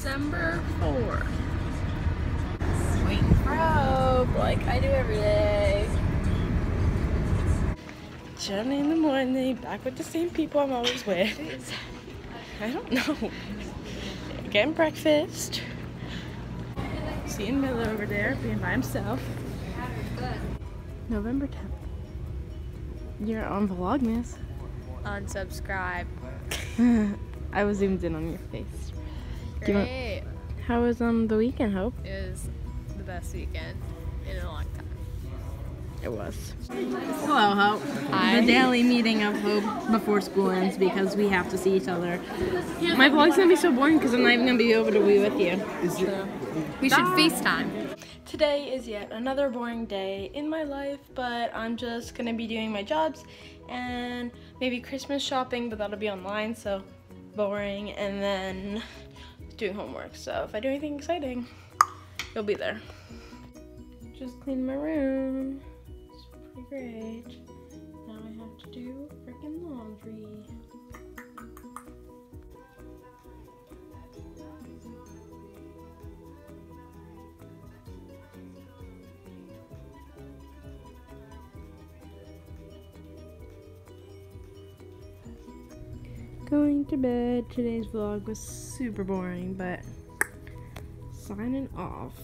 December 4th. Sweet probe, like I do every day. Johnny in the morning, back with the same people I'm always with. I don't know. Getting breakfast. Seeing Miller over there being by himself. November 10th. You're on Vlogmas. Unsubscribe. I was zoomed in on your face. Do you want- Great. How was um the weekend, Hope? It was the best weekend in a long time. It was. Hello, Hope. Hi. The daily meeting of Hope before school ends because we have to see each other. My vlog's gonna be so boring because I'm not even gonna be able to be with you. We should FaceTime. Today is yet another boring day in my life, but I'm just gonna be doing my jobs and maybe Christmas shopping, but that'll be online, so boring, and then doing homework. So if I do anything exciting, you'll be there. Just clean my room. Going to bed. Today's vlog was super boring, but signing off.